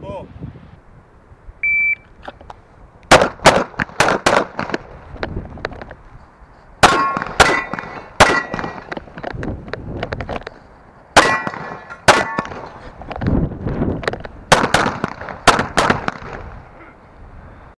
Ball.